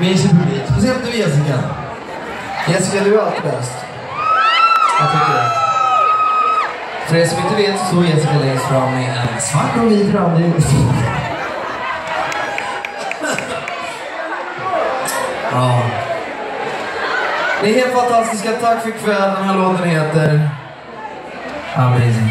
Mysig publik. Speciellt du Jessica. Jessica, du är alltid bäst. Jag tycker det. För er som inte vet så står Jessica längst fram med en svart och vit randig. Ja. Ni är helt fantastiska. Tack för ikväll. Den här låten heter... Amazing.